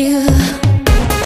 you?